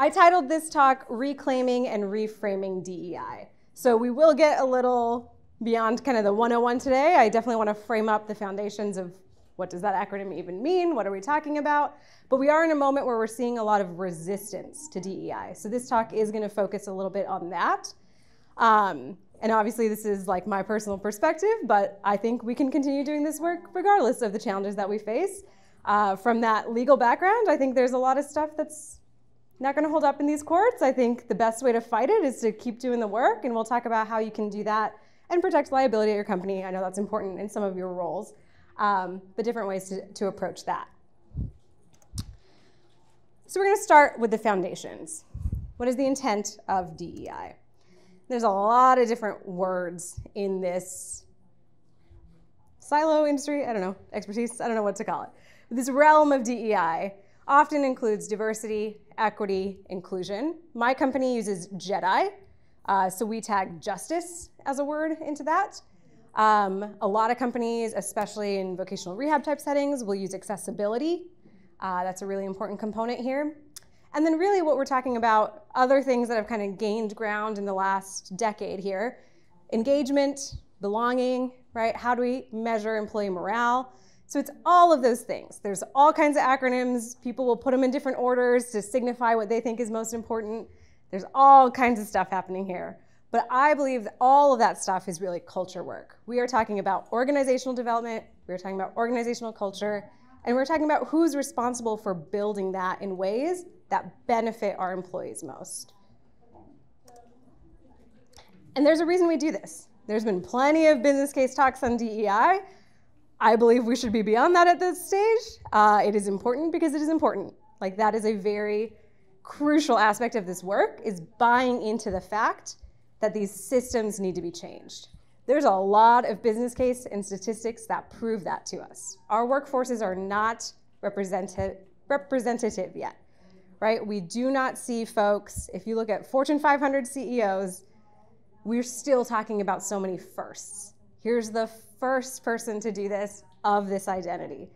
I titled this talk Reclaiming and Reframing DEI. So we will get a little beyond kind of the 101 today. I definitely want to frame up the foundations of what does that acronym even mean? What are we talking about? But we are in a moment where we're seeing a lot of resistance to DEI. So this talk is going to focus a little bit on that. Um, and obviously, this is like my personal perspective, but I think we can continue doing this work regardless of the challenges that we face. Uh, from that legal background, I think there's a lot of stuff that's not going to hold up in these courts. I think the best way to fight it is to keep doing the work, and we'll talk about how you can do that and protect liability at your company. I know that's important in some of your roles, um, but different ways to, to approach that. So we're going to start with the foundations. What is the intent of DEI? There's a lot of different words in this silo industry, I don't know, expertise, I don't know what to call it. This realm of DEI often includes diversity, equity, inclusion. My company uses JEDI, uh, so we tag justice as a word into that. Um, a lot of companies, especially in vocational rehab type settings, will use accessibility. Uh, that's a really important component here. And then really what we're talking about, other things that have kind of gained ground in the last decade here, engagement, belonging, right? How do we measure employee morale? So it's all of those things. There's all kinds of acronyms. People will put them in different orders to signify what they think is most important. There's all kinds of stuff happening here. But I believe that all of that stuff is really culture work. We are talking about organizational development, we're talking about organizational culture, and we're talking about who's responsible for building that in ways that benefit our employees most. And there's a reason we do this. There's been plenty of business case talks on DEI. I believe we should be beyond that at this stage. Uh, it is important because it is important. Like that is a very crucial aspect of this work is buying into the fact that these systems need to be changed. There's a lot of business case and statistics that prove that to us. Our workforces are not representative, representative yet, right? We do not see folks, if you look at Fortune 500 CEOs, we're still talking about so many firsts. Here's the first person to do this of this identity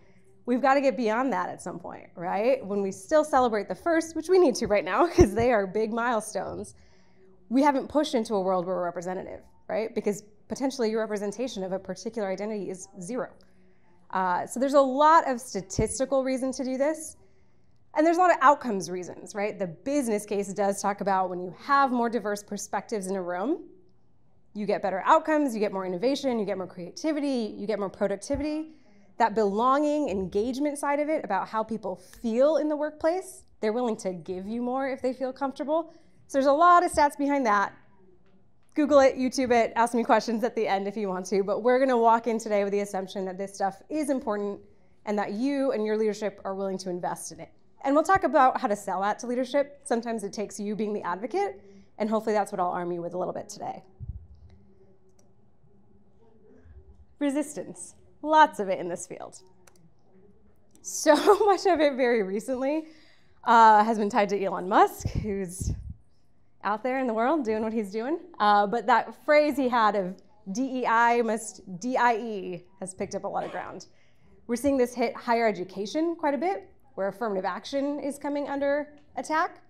we've got to get beyond that at some point, right? When we still celebrate the first, which we need to right now because they are big milestones, we haven't pushed into a world where we're representative, right? Because potentially your representation of a particular identity is zero. Uh, so there's a lot of statistical reason to do this. And there's a lot of outcomes reasons, right? The business case does talk about when you have more diverse perspectives in a room, you get better outcomes, you get more innovation, you get more creativity, you get more productivity that belonging, engagement side of it about how people feel in the workplace. They're willing to give you more if they feel comfortable. So there's a lot of stats behind that. Google it, YouTube it, ask me questions at the end if you want to. But we're going to walk in today with the assumption that this stuff is important and that you and your leadership are willing to invest in it. And we'll talk about how to sell that to leadership. Sometimes it takes you being the advocate, and hopefully that's what I'll arm you with a little bit today. Resistance. Lots of it in this field. So much of it very recently uh, has been tied to Elon Musk, who's out there in the world doing what he's doing. Uh, but that phrase he had of DEI must DIE has picked up a lot of ground. We're seeing this hit higher education quite a bit, where affirmative action is coming under attack.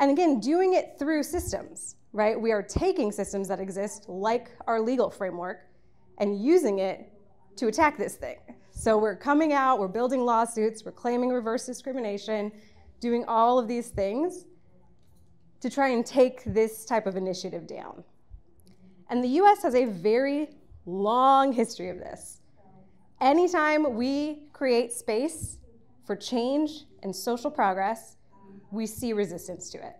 And again, doing it through systems, right? We are taking systems that exist, like our legal framework, and using it to attack this thing. So we're coming out, we're building lawsuits, we're claiming reverse discrimination, doing all of these things to try and take this type of initiative down. And the US has a very long history of this. Anytime we create space for change and social progress, we see resistance to it.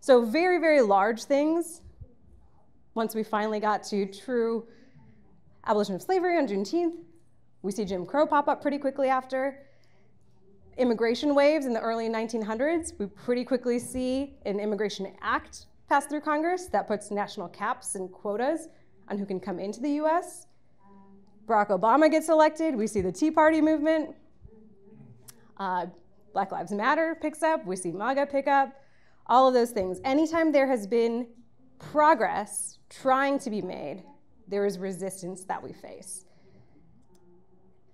So, very, very large things, once we finally got to true abolition of slavery on Juneteenth. We see Jim Crow pop up pretty quickly after. Immigration waves in the early 1900s, we pretty quickly see an Immigration Act passed through Congress that puts national caps and quotas on who can come into the US. Barack Obama gets elected, we see the Tea Party movement. Uh, Black Lives Matter picks up, we see MAGA pick up, all of those things. Anytime there has been progress trying to be made, there is resistance that we face.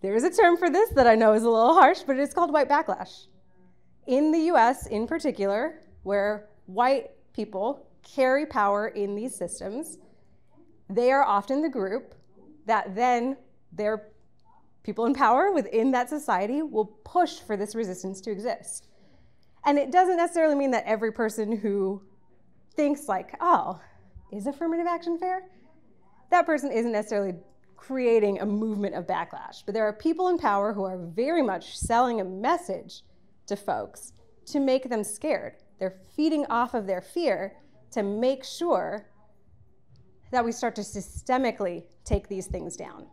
There is a term for this that I know is a little harsh, but it's called white backlash. In the US, in particular, where white people carry power in these systems. They are often the group that then their people in power within that society will push for this resistance to exist. And it doesn't necessarily mean that every person who thinks, like, oh, is affirmative action fair? That person isn't necessarily creating a movement of backlash. But there are people in power who are very much selling a message to folks to make them scared. They're feeding off of their fear to make sure that we start to systemically take these things down.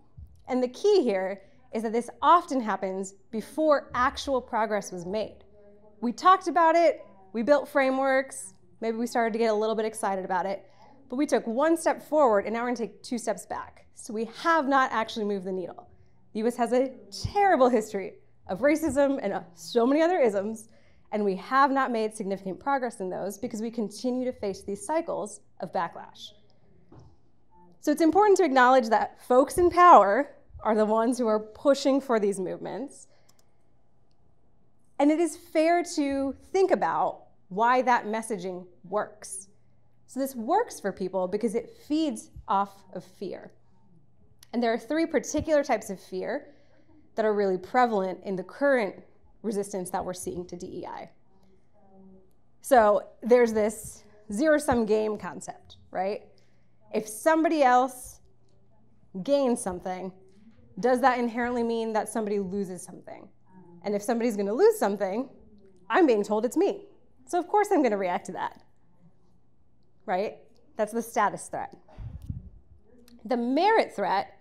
And the key here is that this often happens before actual progress was made. We talked about it, we built frameworks, maybe we started to get a little bit excited about it, but we took one step forward and now we're gonna take two steps back. So we have not actually moved the needle. The US has a terrible history of racism and uh, so many other isms, and we have not made significant progress in those because we continue to face these cycles of backlash. So it's important to acknowledge that folks in power are the ones who are pushing for these movements. And it is fair to think about why that messaging works. So this works for people because it feeds off of fear. And there are three particular types of fear that are really prevalent in the current resistance that we're seeing to DEI. So there's this zero sum game concept, right? If somebody else gains something, does that inherently mean that somebody loses something? And if somebody's going to lose something, I'm being told it's me. So of course I'm going to react to that. Right? That's the status threat. The merit threat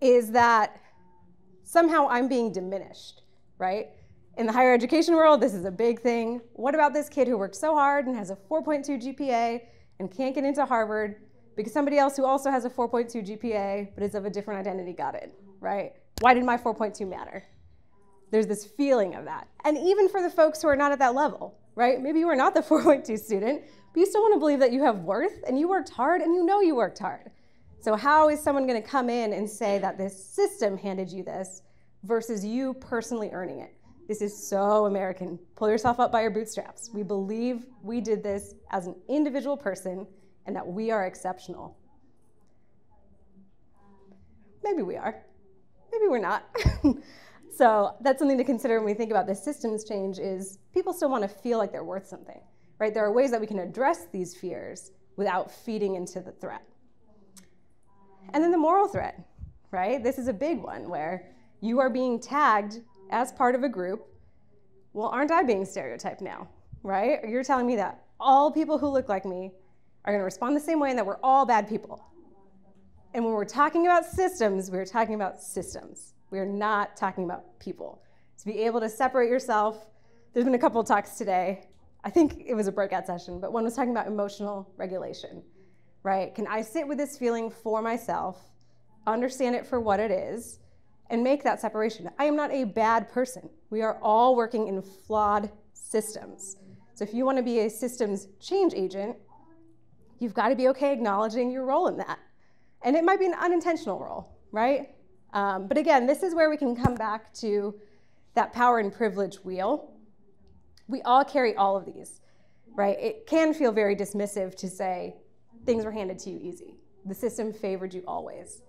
is that somehow I'm being diminished, right? In the higher education world, this is a big thing. What about this kid who worked so hard and has a 4.2 GPA and can't get into Harvard because somebody else who also has a 4.2 GPA but is of a different identity got in, right? Why did my 4.2 matter? There's this feeling of that. And even for the folks who are not at that level, right? Maybe you are not the 4.2 student, but you still want to believe that you have worth and you worked hard and you know you worked hard. So, how is someone going to come in and say that this system handed you this versus you personally earning it? This is so American. Pull yourself up by your bootstraps. We believe we did this as an individual person and that we are exceptional. Maybe we are. Maybe we're not. so that's something to consider when we think about this systems change is people still want to feel like they're worth something, right? There are ways that we can address these fears without feeding into the threat. And then the moral threat, right? This is a big one where you are being tagged as part of a group. Well, aren't I being stereotyped now, right? You're telling me that all people who look like me are going to respond the same way and that we're all bad people. And when we're talking about systems, we're talking about systems. We're not talking about people. To be able to separate yourself, there's been a couple talks today. I think it was a breakout session, but one was talking about emotional regulation, right? Can I sit with this feeling for myself, understand it for what it is, and make that separation? I am not a bad person. We are all working in flawed systems. So if you want to be a systems change agent, you've got to be okay acknowledging your role in that. And it might be an unintentional role, right? Um, but again, this is where we can come back to that power and privilege wheel. We all carry all of these, right? It can feel very dismissive to say things were handed to you easy. The system favored you always.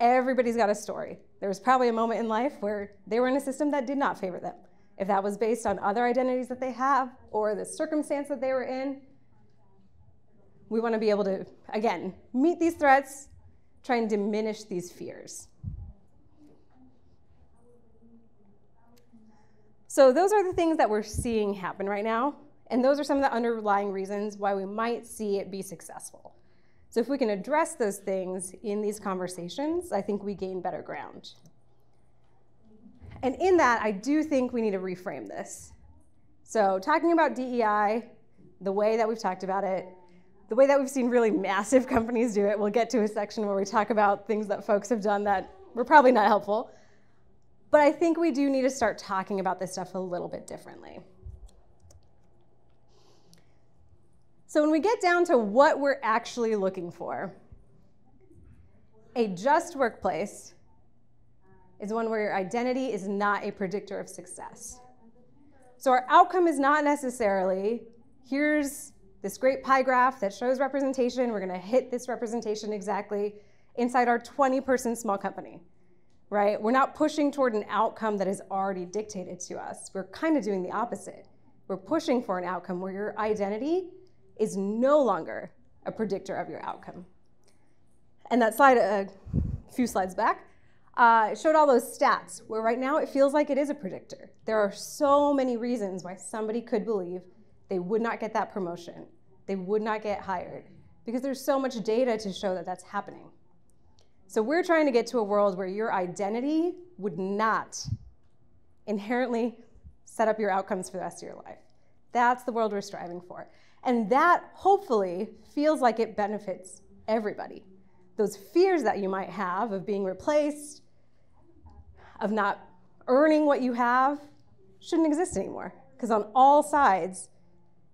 Everybody's got a story. There was probably a moment in life where they were in a system that did not favor them. If that was based on other identities that they have or the circumstance that they were in, we want to be able to, again, meet these threats, try and diminish these fears. So, those are the things that we're seeing happen right now. And those are some of the underlying reasons why we might see it be successful. So, if we can address those things in these conversations, I think we gain better ground. And in that, I do think we need to reframe this. So, talking about DEI, the way that we've talked about it, the way that we've seen really massive companies do it, we'll get to a section where we talk about things that folks have done that were probably not helpful. But I think we do need to start talking about this stuff a little bit differently. So, when we get down to what we're actually looking for, a just workplace is one where your identity is not a predictor of success. So our outcome is not necessarily here's this great pie graph that shows representation. We're going to hit this representation exactly inside our 20 person small company, right? We're not pushing toward an outcome that is already dictated to us. We're kind of doing the opposite. We're pushing for an outcome where your identity is no longer a predictor of your outcome. And that slide, a few slides back, uh, showed all those stats where right now it feels like it is a predictor. There are so many reasons why somebody could believe they would not get that promotion, they would not get hired, because there's so much data to show that that's happening. So we're trying to get to a world where your identity would not inherently set up your outcomes for the rest of your life. That's the world we're striving for. And that hopefully feels like it benefits everybody. Those fears that you might have of being replaced, of not earning what you have, shouldn't exist anymore. Because on all sides,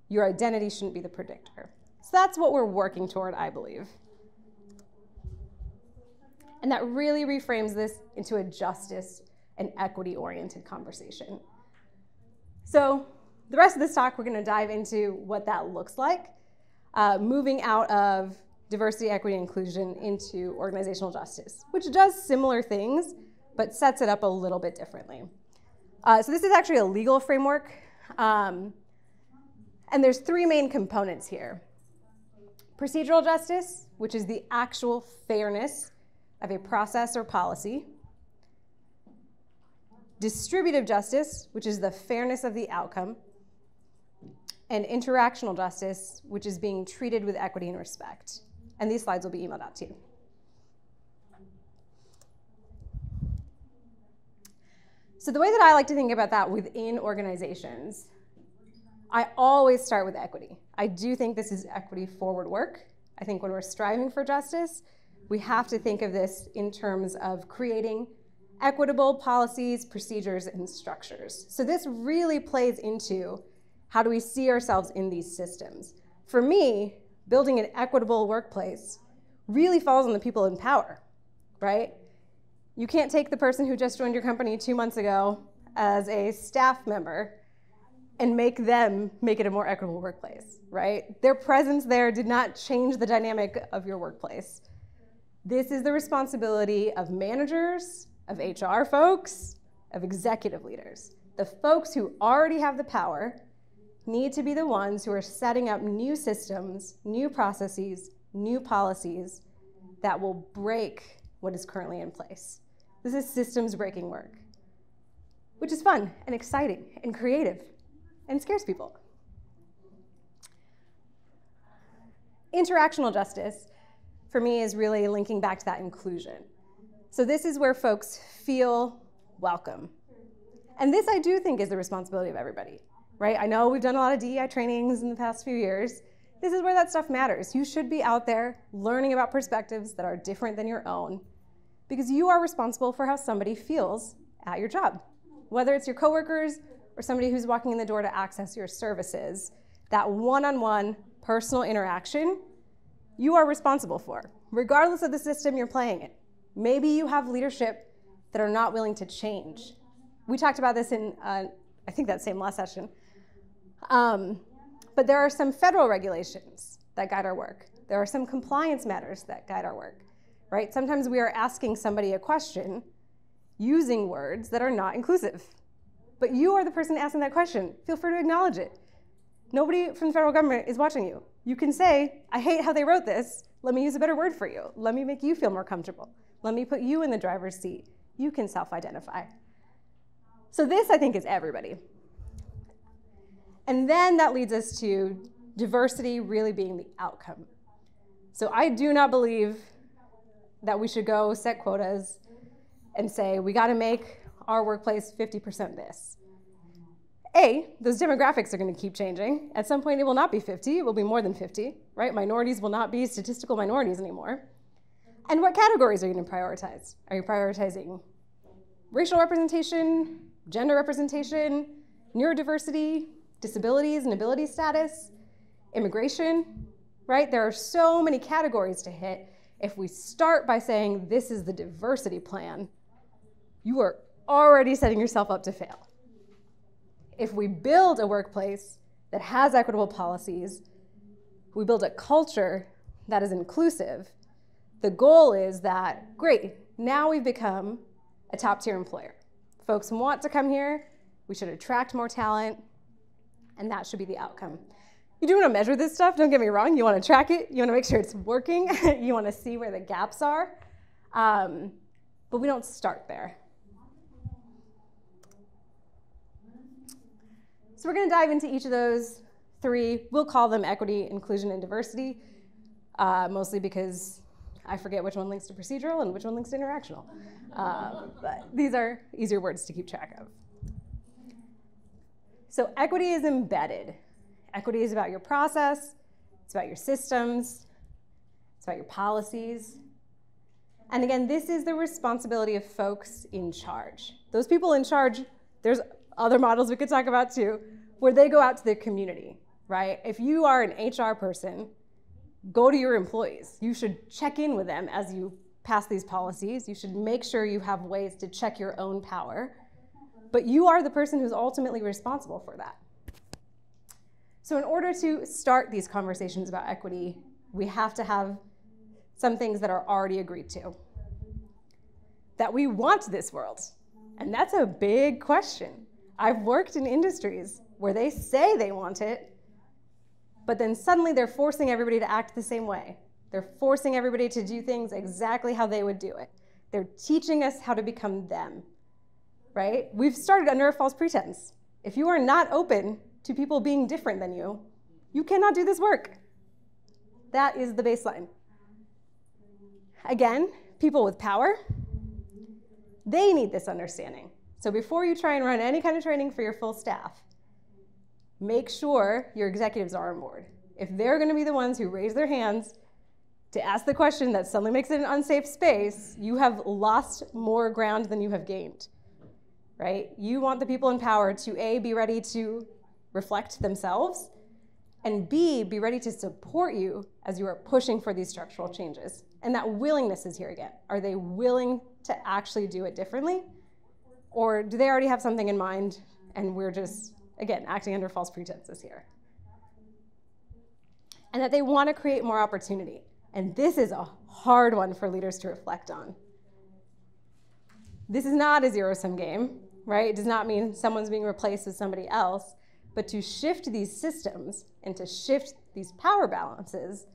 your identity shouldn't be the predictor. So that's what we're working toward, I believe. And that really reframes this into a justice and equity oriented conversation. So, the rest of this talk, we're going to dive into what that looks like, uh, moving out of diversity, equity, inclusion into organizational justice, which does similar things, but sets it up a little bit differently. Uh, so, this is actually a legal framework. Um, and there's three main components here procedural justice, which is the actual fairness of a process or policy, distributive justice, which is the fairness of the outcome, and interactional justice, which is being treated with equity and respect. And these slides will be emailed out to you. So, the way that I like to think about that within organizations, I always start with equity. I do think this is equity forward work. I think when we're striving for justice, we have to think of this in terms of creating equitable policies, procedures, and structures. So this really plays into how do we see ourselves in these systems. For me, building an equitable workplace really falls on the people in power, right? You can't take the person who just joined your company two months ago as a staff member and make them make it a more equitable workplace, right? Their presence there did not change the dynamic of your workplace. This is the responsibility of managers, of HR folks, of executive leaders. The folks who already have the power need to be the ones who are setting up new systems, new processes, new policies that will break what is currently in place. This is systems breaking work, which is fun and exciting and creative and scares people. Interactional justice, for me, is really linking back to that inclusion. So this is where folks feel welcome. And this I do think is the responsibility of everybody, right? I know we've done a lot of DEI trainings in the past few years. This is where that stuff matters. You should be out there learning about perspectives that are different than your own because you are responsible for how somebody feels at your job. Whether it's your coworkers or somebody who's walking in the door to access your services, that one-on-one personal interaction you are responsible for, regardless of the system you're playing in. Maybe you have leadership that are not willing to change. We talked about this in, uh, I think, that same last session. Um, but there are some federal regulations that guide our work. There are some compliance matters that guide our work, right? Sometimes we are asking somebody a question using words that are not inclusive. But you are the person asking that question. Feel free to acknowledge it. Nobody from the federal government is watching you. You can say, I hate how they wrote this. Let me use a better word for you. Let me make you feel more comfortable. Let me put you in the driver's seat. You can self identify. So, this I think is everybody. And then that leads us to diversity really being the outcome. So, I do not believe that we should go set quotas and say, we got to make our workplace 50% this. A, those demographics are going to keep changing. At some point, it will not be 50, it will be more than 50, right? Minorities will not be statistical minorities anymore. And what categories are you going to prioritize? Are you prioritizing racial representation, gender representation, neurodiversity, disabilities and ability status, immigration, right? There are so many categories to hit. If we start by saying this is the diversity plan, you are already setting yourself up to fail. If we build a workplace that has equitable policies, we build a culture that is inclusive, the goal is that, great, now we've become a top tier employer. Folks want to come here, we should attract more talent, and that should be the outcome. You do want to measure this stuff, don't get me wrong. You want to track it, you want to make sure it's working, you want to see where the gaps are. Um, but we don't start there. So we're going to dive into each of those three. We'll call them equity, inclusion, and diversity, uh, mostly because I forget which one links to procedural and which one links to interactional. Uh, but these are easier words to keep track of. So equity is embedded. Equity is about your process, it's about your systems, it's about your policies. And again, this is the responsibility of folks in charge. Those people in charge, there's other models we could talk about too, where they go out to their community, right? If you are an HR person, go to your employees. You should check in with them as you pass these policies. You should make sure you have ways to check your own power. But you are the person who's ultimately responsible for that. So, in order to start these conversations about equity, we have to have some things that are already agreed to. That we want this world. And that's a big question. I've worked in industries where they say they want it, but then suddenly they're forcing everybody to act the same way. They're forcing everybody to do things exactly how they would do it. They're teaching us how to become them, right? We've started under a false pretense. If you are not open to people being different than you, you cannot do this work. That is the baseline. Again, people with power, they need this understanding. So before you try and run any kind of training for your full staff, make sure your executives are on board. If they're going to be the ones who raise their hands to ask the question that suddenly makes it an unsafe space, you have lost more ground than you have gained. Right? You want the people in power to A, be ready to reflect themselves, and B, be ready to support you as you are pushing for these structural changes. And that willingness is here again. Are they willing to actually do it differently? Or do they already have something in mind and we're just, again, acting under false pretenses here? And that they want to create more opportunity. And this is a hard one for leaders to reflect on. This is not a zero sum game, right? It does not mean someone's being replaced with somebody else. But to shift these systems and to shift these power balances,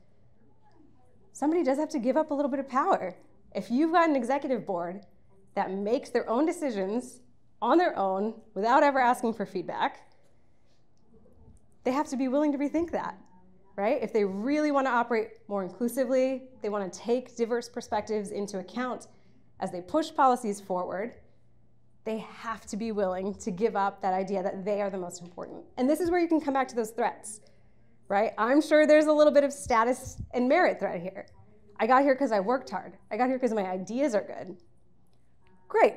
somebody does have to give up a little bit of power. If you've got an executive board that makes their own decisions on their own without ever asking for feedback, they have to be willing to rethink that, right? If they really want to operate more inclusively, they want to take diverse perspectives into account as they push policies forward, they have to be willing to give up that idea that they are the most important. And this is where you can come back to those threats, right? I'm sure there's a little bit of status and merit threat here. I got here because I worked hard. I got here because my ideas are good. Great.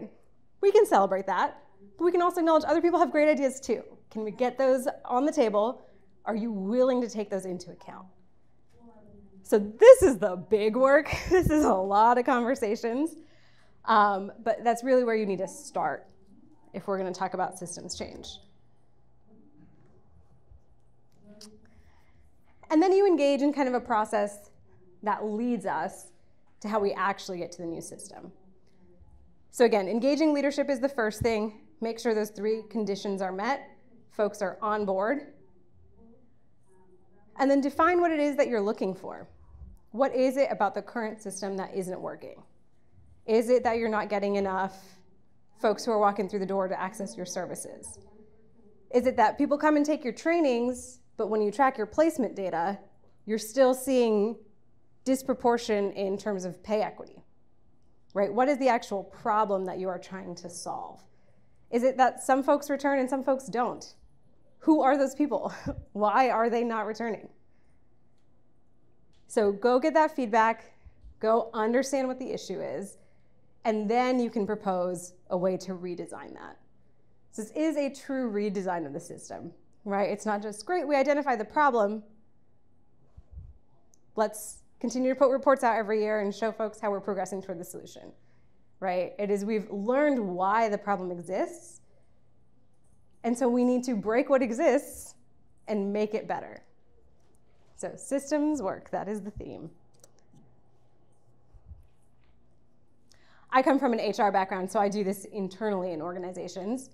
We can celebrate that. But we can also acknowledge other people have great ideas too. Can we get those on the table? Are you willing to take those into account? So, this is the big work. This is a lot of conversations. Um, but that's really where you need to start if we're going to talk about systems change. And then you engage in kind of a process that leads us to how we actually get to the new system. So, again, engaging leadership is the first thing. Make sure those three conditions are met, folks are on board. And then define what it is that you're looking for. What is it about the current system that isn't working? Is it that you're not getting enough folks who are walking through the door to access your services? Is it that people come and take your trainings, but when you track your placement data, you're still seeing disproportion in terms of pay equity? Right? What is the actual problem that you are trying to solve? Is it that some folks return and some folks don't? Who are those people? Why are they not returning? So go get that feedback, go understand what the issue is, and then you can propose a way to redesign that. So this is a true redesign of the system, right? It's not just, great, we identify the problem. Let's continue to put reports out every year and show folks how we're progressing toward the solution, right? It is we've learned why the problem exists, And so we need to break what exists and make it better. So systems work, that is the theme. I come from an HR background, so I do this internally in organizations.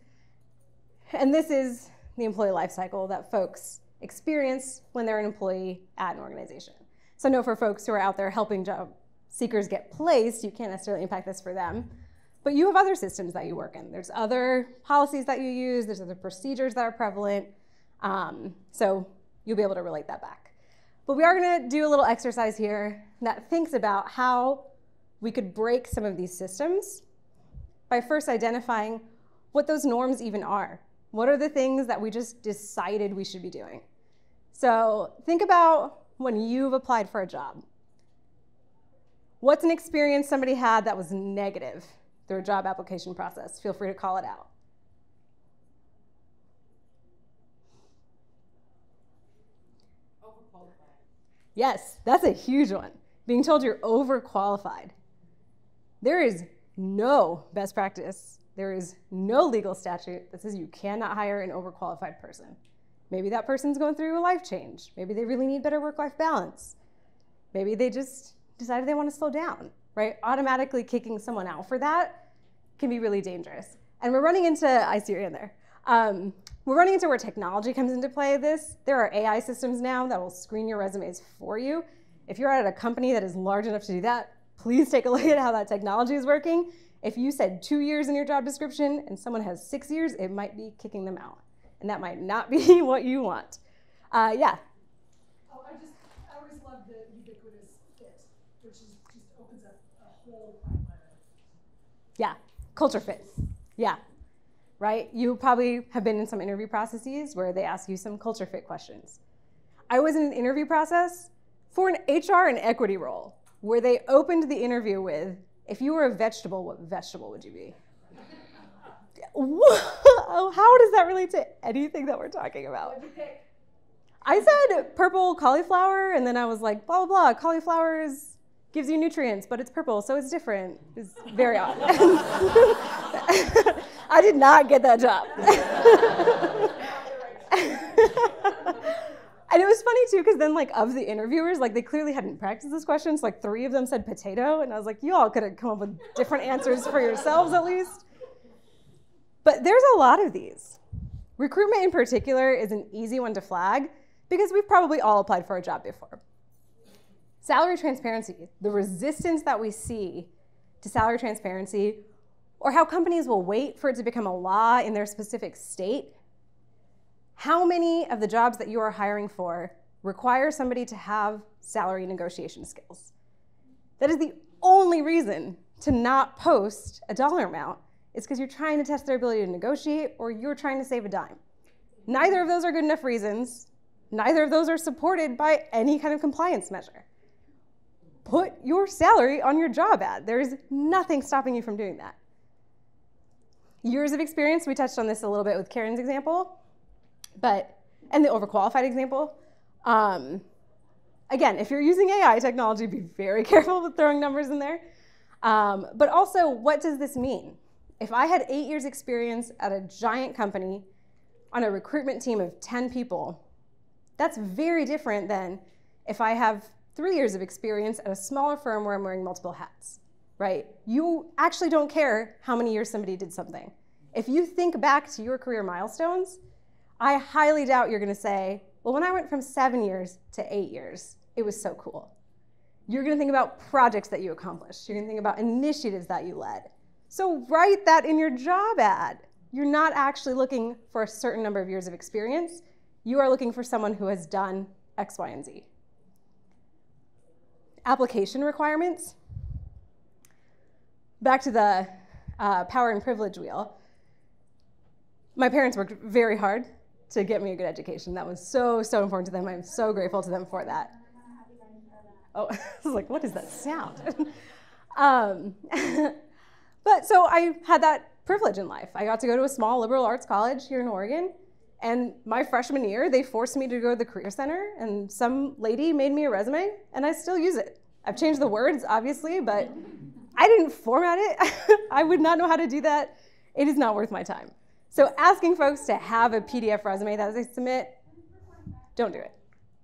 And this is the employee life cycle that folks experience when they're an employee at an organization. So I know for folks who are out there helping job seekers get placed, you can't necessarily impact this for them. But you have other systems that you work in. There's other policies that you use, there's other procedures that are prevalent. Um, so you'll be able to relate that back. But we are gonna do a little exercise here that thinks about how we could break some of these systems by first identifying what those norms even are. What are the things that we just decided we should be doing? So think about when you've applied for a job. What's an experience somebody had that was negative through a job application process? Feel free to call it out. Yes, that's a huge one. Being told you're overqualified. There is no best practice, there is no legal statute that says you cannot hire an overqualified person. Maybe that person's going through a life change. Maybe they really need better work life balance. Maybe they just decided they want to slow down, right? Automatically kicking someone out for that can be really dangerous. And we're running into, I see you in there. Um, we're running into where technology comes into play this. There are AI systems now that will screen your resumes for you. If you're at a company that is large enough to do that, please take a look at how that technology is working. If you said two years in your job description and someone has six years, it might be kicking them out. And that might not be what you want. Uh, yeah. Oh, I just, I always love the ubiquitous fit, which is, just opens up a whole Yeah, culture fit. Yeah right? You probably have been in some interview processes where they ask you some culture fit questions. I was in an interview process for an HR and equity role where they opened the interview with, if you were a vegetable, what vegetable would you be? How does that relate to anything that we're talking about? I said purple cauliflower, and then I was like, blah, blah, blah. Cauliflower is, gives you nutrients, but it's purple, so it's different. It's very odd. I did not get that job. and it was funny too, because then like of the interviewers, like they clearly hadn't practiced this question. So like three of them said potato, and I was like, you all could have come up with different answers for yourselves at least. But there's a lot of these. Recruitment in particular is an easy one to flag because we've probably all applied for a job before. Salary transparency, the resistance that we see to salary transparency or how companies will wait for it to become a law in their specific state. How many of the jobs that you are hiring for require somebody to have salary negotiation skills? That is the only reason to not post a dollar amount is because you're trying to test their ability to negotiate or you're trying to save a dime. Neither of those are good enough reasons. Neither of those are supported by any kind of compliance measure. Put your salary on your job ad. There is nothing stopping you from doing that. Years of experience, we touched on this a little bit with Karen's example, but, and the overqualified example. Um, again, if you're using AI technology, be very careful with throwing numbers in there. Um, but also, what does this mean? If I had eight years experience at a giant company on a recruitment team of 10 people, that's very different than if I have three years of experience at a smaller firm where I'm wearing multiple hats right? You actually don't care how many years somebody did something. If you think back to your career milestones, I highly doubt you're gonna say, well, when I went from seven years to eight years, it was so cool. You're gonna think about projects that you accomplished. You're gonna think about initiatives that you led. So write that in your job ad. You're not actually looking for a certain number of years of experience. You are looking for someone who has done X, Y, and Z. Application requirements back to the uh, power and privilege wheel. My parents worked very hard to get me a good education. That was so, so important to them. I'm so grateful to them for that. Oh, I was like, what is that sound? um, but so I had that privilege in life. I got to go to a small liberal arts college here in Oregon. And my freshman year, they forced me to go to the Career Center, and some lady made me a resume, and I still use it. I've changed the words, obviously, but I didn't format it. I would not know how to do that. It is not worth my time. So asking folks to have a PDF resume that they submit, don't do it.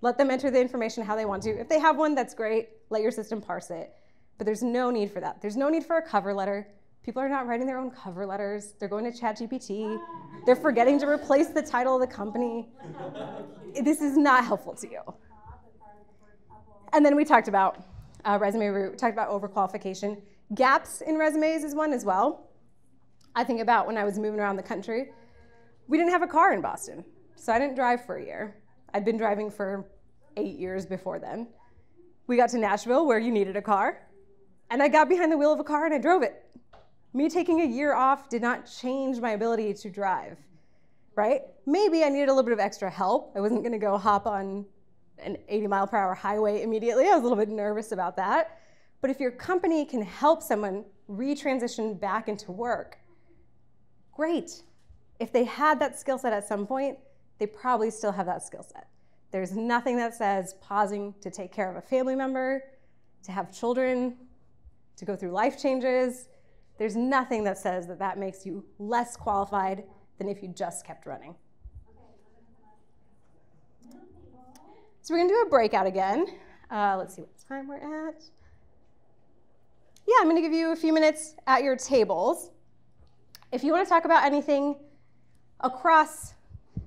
Let them enter the information how they want to. If they have one, that's great. Let your system parse it. But there's no need for that. There's no need for a cover letter. People are not writing their own cover letters. They're going to ChatGPT. They're forgetting to replace the title of the company. This is not helpful to you. And then we talked about uh, resume route, talked about overqualification. Gaps in resumes is one as well. I think about when I was moving around the country. We didn't have a car in Boston, so I didn't drive for a year. I'd been driving for eight years before then. We got to Nashville where you needed a car, and I got behind the wheel of a car and I drove it. Me taking a year off did not change my ability to drive, right? Maybe I needed a little bit of extra help. I wasn't gonna go hop on an 80 mile per hour highway immediately. I was a little bit nervous about that. But if your company can help someone retransition back into work, great. If they had that skill set at some point, they probably still have that skill set. There's nothing that says pausing to take care of a family member, to have children, to go through life changes. There's nothing that says that that makes you less qualified than if you just kept running. So we're gonna do a breakout again. Uh, let's see what time we're at. Yeah, I'm gonna give you a few minutes at your tables. If you wanna talk about anything across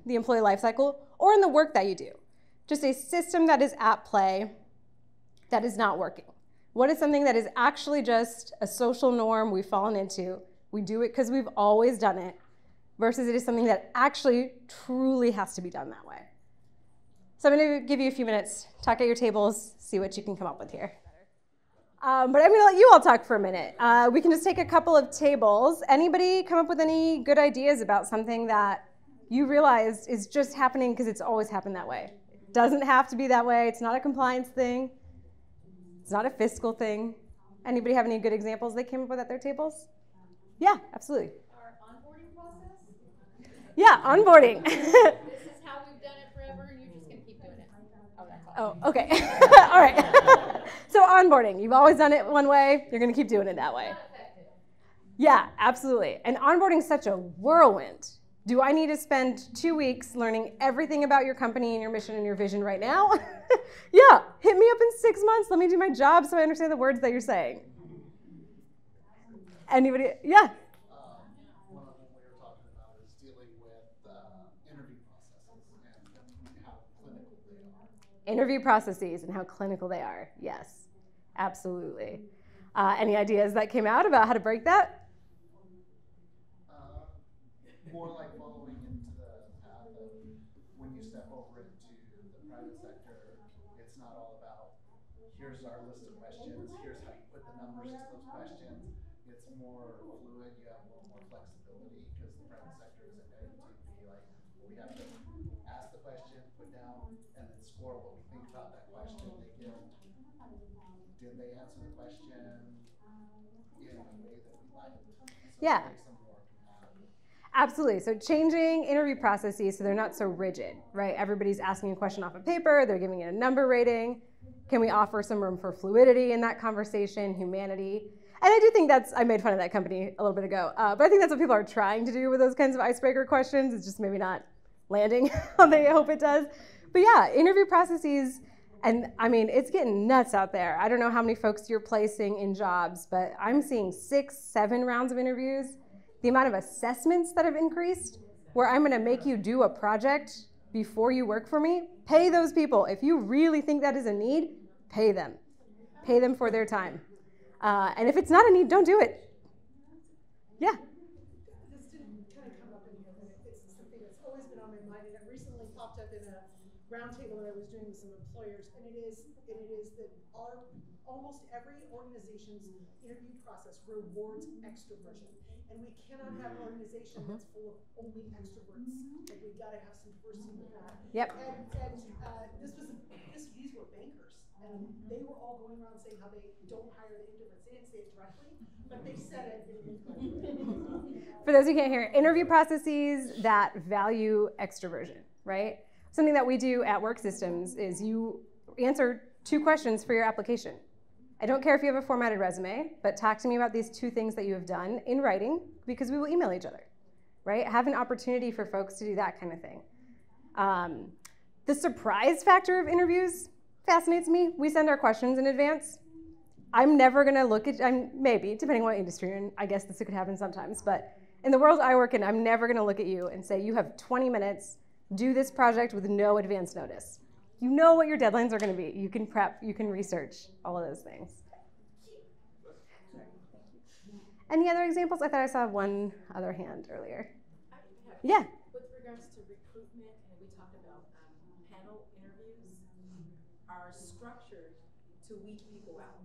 the employee lifecycle or in the work that you do, just a system that is at play that is not working. What is something that is actually just a social norm we've fallen into? We do it because we've always done it, versus it is something that actually truly has to be done that way. So I'm going to give you a few minutes, talk at your tables, see what you can come up with here. Um, but I'm going to let you all talk for a minute. Uh, we can just take a couple of tables. Anybody come up with any good ideas about something that you realized is just happening because it's always happened that way? It doesn't have to be that way. It's not a compliance thing. It's not a fiscal thing. Anybody have any good examples they came up with at their tables? Yeah, absolutely. Our onboarding process. Yeah, onboarding. This is how we've done it forever, and you're just gonna keep doing it. Oh, that's oh, okay. all right. so onboarding, you've always done it one way. You're going to keep doing it that way. Yeah, absolutely. And onboarding is such a whirlwind. Do I need to spend two weeks learning everything about your company and your mission and your vision right now? yeah, hit me up in six months. Let me do my job so I understand the words that you're saying. Anybody? Yeah. One of them we were is dealing with interview processes and how clinical they are. Interview processes and how clinical they are. Yes, absolutely. Uh, any ideas that came out about how to break that? More like following into the path of when you step over into the private sector, it's not all about here's our list of questions, here's how you put the numbers to those questions. It's more fluid, you have a little more flexibility because the private sector is intended to be like, we have to ask the question, put down, and then score what we think about that question they give. Did they answer the question in a way that we like? So Yeah. makes them more compatible. Absolutely. So changing interview processes so they're not so rigid, right? Everybody's asking a question off of paper, they're giving it a number rating. Can we offer some room for fluidity in that conversation, humanity? And I do think that's, I made fun of that company a little bit ago, uh, but I think that's what people are trying to do with those kinds of icebreaker questions. It's just maybe not landing how they hope it does. But yeah, interview processes, and I mean, it's getting nuts out there. I don't know how many folks you're placing in jobs, but I'm seeing six, seven rounds of interviews the amount of assessments that have increased, where I'm gonna make you do a project before you work for me, pay those people. If you really think that is a need, pay them. Pay them for their time. Uh, and if it's not a need, don't do it. Yeah. This didn't kind of come up in here, but it- it's something that's always been on my mind, and it recently popped up in a roundtable that I was doing with some employers, and it is, and it is that our, almost every organization's interview process rewards extroversion. And we cannot have an organization that's full of only extroverts, like we gotta have some diversity with that. Yep. And, and, uh, this was, this, these were bankers, and they were all going around saying how they don't hire the introverts, they didn't say it directly, but they said it. For those who can't hear, interview processes that value extroversion, right? Something that we do at Work Systems is you answer two questions for your application. I don't care if you have a formatted resume, but talk to me about these two things that you have done in writing because we will email each other. right? Have an opportunity for folks to do that kind of thing. Um, the surprise factor of interviews fascinates me. We send our questions in advance. I'm never gonna look at, I'm maybe, depending on what industry, and I guess this could happen sometimes, but in the world I work in, I'm never gonna look at you and say, you have 20 minutes, do this project with no advance notice. You know what your deadlines are gonna be. You can prep, you can research, all of those things. Any other examples? I thought I saw one other hand earlier. Yeah. With regards to recruitment, and we talked about um, panel interviews, are structured to weed people out,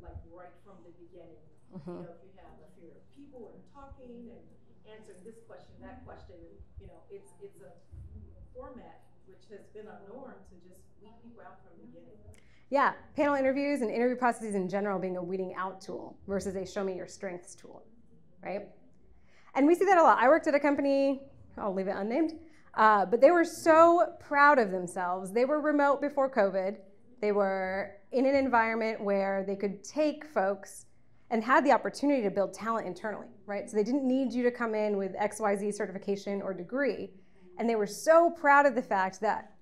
like right from the beginning. Mhm. You know, if you have a fear of people and talking and answering this question, that question, you know, it's, it's a format which has been a norm to just weed people out from the beginning. Yeah, panel interviews and interview processes in general being a weeding out tool versus a show me your strengths tool, right? And we see that a lot. I worked at a company, I'll leave it unnamed, uh, but they were so proud of themselves. They were remote before COVID. They were in an environment where they could take folks and had the opportunity to build talent internally, right? So they didn't need you to come in with XYZ certification or degree. And they were so proud of the fact that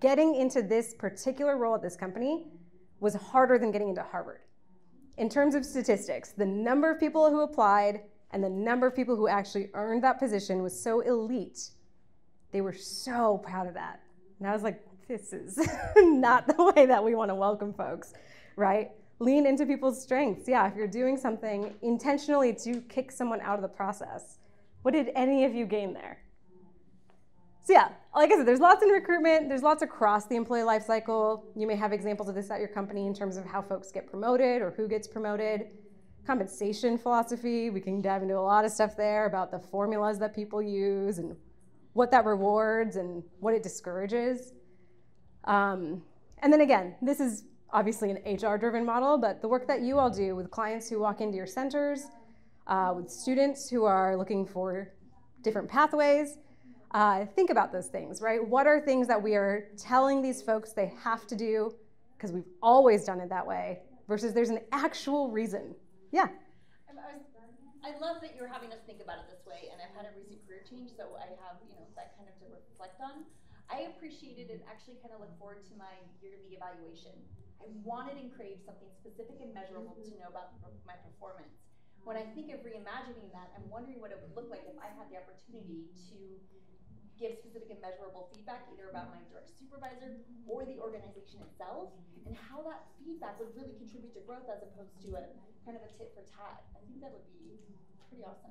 getting into this particular role at this company was harder than getting into Harvard. In terms of statistics, the number of people who applied and the number of people who actually earned that position was so elite. They were so proud of that. And I was like, this is not the way that we want to welcome folks, right? Lean into people's strengths. Yeah, if you're doing something intentionally to kick someone out of the process, what did any of you gain there? So yeah, like I said, there's lots in recruitment. There's lots across the employee life cycle. You may have examples of this at your company in terms of how folks get promoted or who gets promoted. Compensation philosophy, we can dive into a lot of stuff there about the formulas that people use and what that rewards and what it discourages. Um, and then again, this is obviously an HR driven model, but the work that you all do with clients who walk into your centers, uh, with students who are looking for different pathways, uh, think about those things, right? What are things that we are telling these folks they have to do because we've always done it that way versus there's an actual reason? Yeah. I, I love that you're having us think about it this way, and I've had a recent career change, so I have you know that kind of to reflect on. I appreciated and actually kind of look forward to my yearly evaluation. I wanted and craved something specific and measurable to know about my performance. When I think of reimagining that, I'm wondering what it would look like if I had the opportunity to give specific and measurable feedback either about my direct supervisor or the organization itself and how that feedback would really contribute to growth as opposed to a kind of a tit for tat. I think that would be pretty awesome.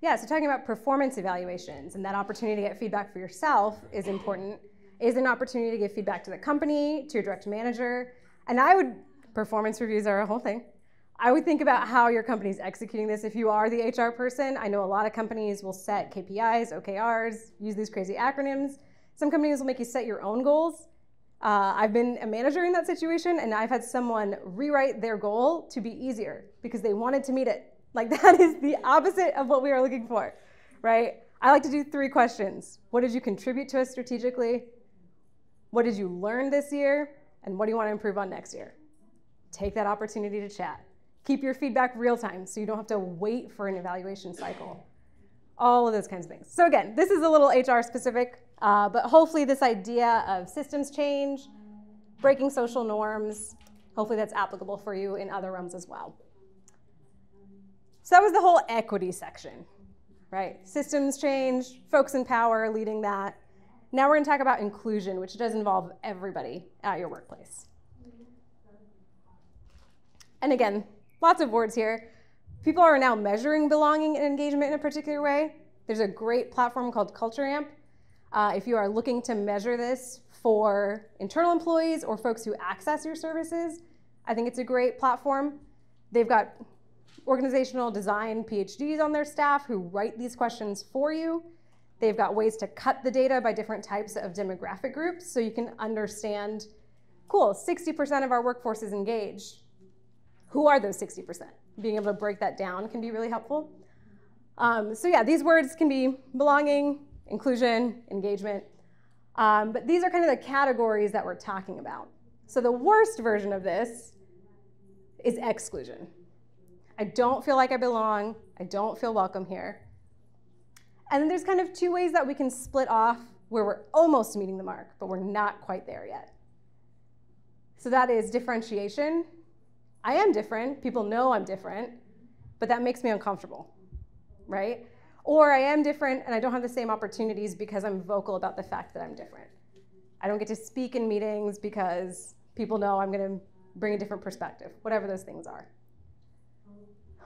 Yeah, so talking about performance evaluations and that opportunity to get feedback for yourself is important. Is an opportunity to give feedback to the company, to your direct manager. And I would, performance reviews are a whole thing. I would think about how your company's executing this. If you are the HR person, I know a lot of companies will set KPIs, OKRs, use these crazy acronyms. Some companies will make you set your own goals. Uh, I've been a manager in that situation, and I've had someone rewrite their goal to be easier because they wanted to meet it. Like, that is the opposite of what we are looking for, right? I like to do three questions What did you contribute to us strategically? What did you learn this year? And what do you want to improve on next year? Take that opportunity to chat. Keep your feedback real time so you don't have to wait for an evaluation cycle. All of those kinds of things. So, again, this is a little HR specific, uh, but hopefully, this idea of systems change, breaking social norms, hopefully, that's applicable for you in other realms as well. So, that was the whole equity section, right? Systems change, folks in power leading that. Now, we're going to talk about inclusion, which does involve everybody at your workplace. And again, lots of words here. People are now measuring belonging and engagement in a particular way. There's a great platform called Culture Amp. Uh, if you are looking to measure this for internal employees or folks who access your services, I think it's a great platform. They've got organizational design PhDs on their staff who write these questions for you. They've got ways to cut the data by different types of demographic groups so you can understand cool, 60% of our workforce is engaged. Who are those 60%? Being able to break that down can be really helpful. Um, so, yeah, these words can be belonging, inclusion, engagement. Um, but these are kind of the categories that we're talking about. So, the worst version of this is exclusion. I don't feel like I belong. I don't feel welcome here. And then there's kind of two ways that we can split off where we're almost meeting the mark, but we're not quite there yet. So that is differentiation. I am different. People know I'm different, but that makes me uncomfortable, right? Or I am different and I don't have the same opportunities because I'm vocal about the fact that I'm different. I don't get to speak in meetings because people know I'm going to bring a different perspective, whatever those things are.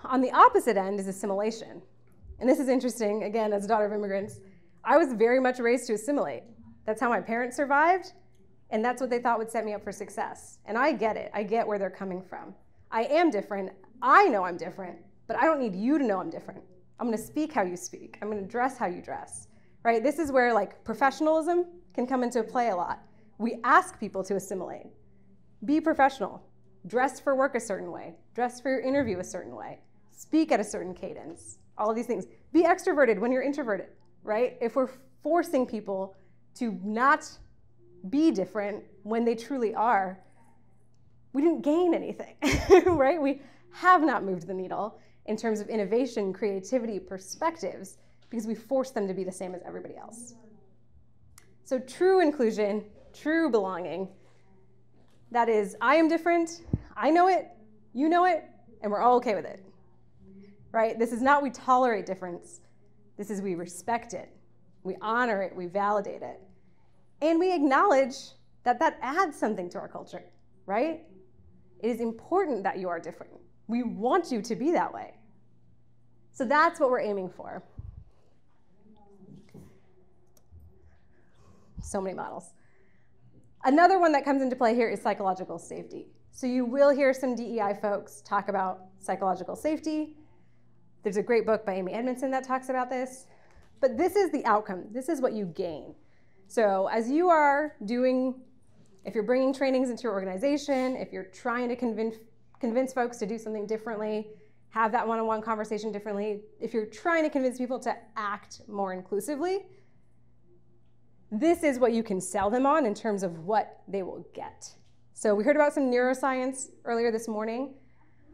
On the opposite end is assimilation. And this is interesting, again, as a daughter of immigrants. I was very much raised to assimilate. That's how my parents survived, and that's what they thought would set me up for success. And I get it, I get where they're coming from. I am different, I know I'm different, but I don't need you to know I'm different. I'm gonna speak how you speak, I'm gonna dress how you dress, right? This is where like professionalism can come into play a lot. We ask people to assimilate. Be professional. Dress for work a certain way. Dress for your interview a certain way. Speak at a certain cadence. All these things. Be extroverted when you're introverted, right? If we're forcing people to not be different when they truly are, we didn't gain anything, right? We have not moved the needle in terms of innovation, creativity, perspectives, because we force them to be the same as everybody else. So, true inclusion, true belonging, that is, I am different, I know it, you know it, and we're all okay with it. Right? This is not we tolerate difference, this is we respect it, we honor it, we validate it. And we acknowledge that that adds something to our culture, right? It is important that you are different. We want you to be that way. So that's what we're aiming for. So many models. Another one that comes into play here is psychological safety. So you will hear some DEI folks talk about psychological safety. There's a great book by Amy Edmondson that talks about this. But this is the outcome. This is what you gain. So as you are doing, if you're bringing trainings into your organization, if you're trying to convince, convince folks to do something differently, have that one-on-one conversation differently, if you're trying to convince people to act more inclusively, this is what you can sell them on in terms of what they will get. So we heard about some neuroscience earlier this morning.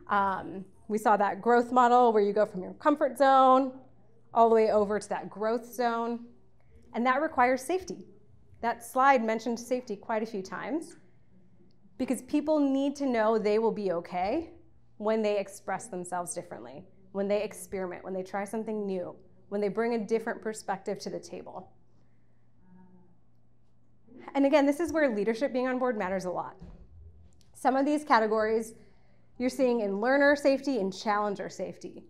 Um, we saw that growth model where you go from your comfort zone all the way over to that growth zone. And that requires safety. That slide mentioned safety quite a few times because people need to know they will be okay when they express themselves differently, when they experiment, when they try something new, when they bring a different perspective to the table. And again, this is where leadership being on board matters a lot. Some of these categories you're seeing in learner safety and challenger safety,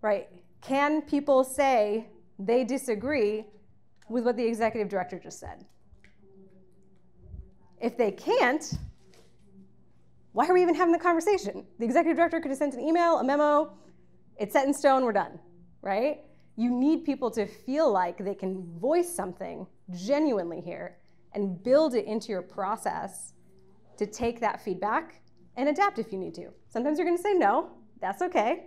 right? Can people say they disagree with what the executive director just said? If they can't, why are we even having the conversation? The executive director could have sent an email, a memo, it's set in stone, we're done, right? You need people to feel like they can voice something genuinely here and build it into your process to take that feedback and adapt if you need to. Sometimes you're going to say no, that's okay.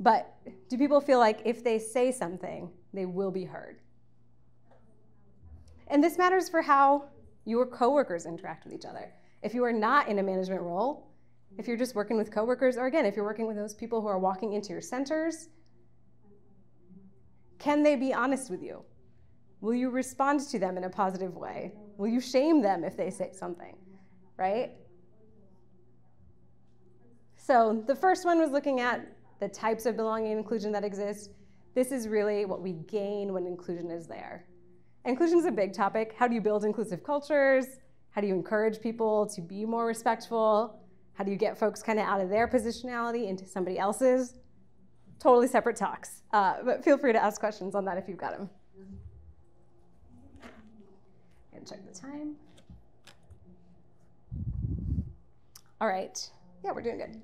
But do people feel like if they say something, they will be heard? And this matters for how your coworkers interact with each other. If you are not in a management role, if you're just working with coworkers, or again, if you're working with those people who are walking into your centers, can they be honest with you? Will you respond to them in a positive way? Will you shame them if they say something? Right? So the first one was looking at the types of belonging and inclusion that exist. This is really what we gain when inclusion is there. Inclusion is a big topic. How do you build inclusive cultures? How do you encourage people to be more respectful? How do you get folks kind of out of their positionality into somebody else's? Totally separate talks. Uh, but feel free to ask questions on that if you've got them check the time. All right. Yeah, we're doing good.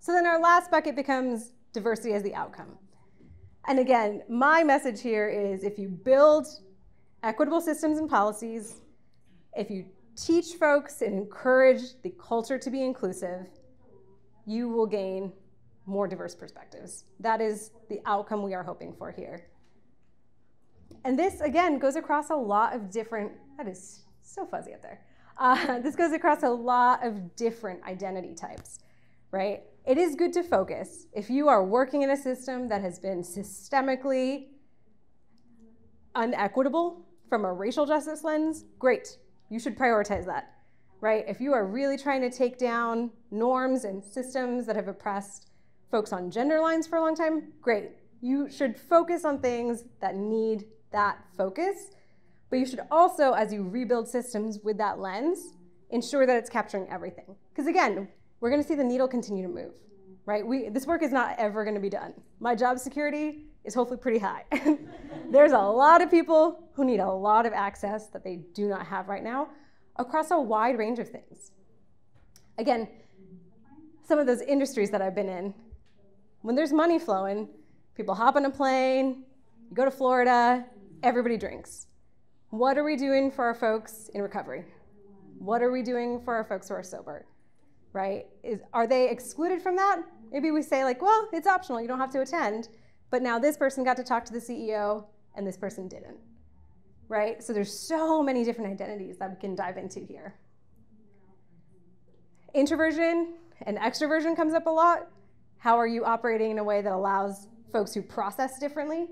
So then our last bucket becomes diversity as the outcome. And again, my message here is if you build equitable systems and policies, if you teach folks and encourage the culture to be inclusive, you will gain more diverse perspectives. That is the outcome we are hoping for here. And this, again, goes across a lot of different, that is so fuzzy up there. Uh, this goes across a lot of different identity types, right? It is good to focus. If you are working in a system that has been systemically unequitable from a racial justice lens, great. You should prioritize that, right? If you are really trying to take down norms and systems that have oppressed folks on gender lines for a long time, great. You should focus on things that need that focus. But you should also, as you rebuild systems with that lens, ensure that it's capturing everything. Because again, we're going to see the needle continue to move, right? We, this work is not ever going to be done. My job security is hopefully pretty high. There's a lot of people who need a lot of access that they do not have right now across a wide range of things. Again, some of those industries that I've been in, when there's money flowing, people hop on a plane, you go to Florida, everybody drinks. What are we doing for our folks in recovery? What are we doing for our folks who are sober? Right? Is, are they excluded from that? Maybe we say, like, well, it's optional, you don't have to attend. But now this person got to talk to the CEO and this person didn't. Right? So there's so many different identities that we can dive into here. Introversion and extroversion comes up a lot. How are you operating in a way that allows folks who process differently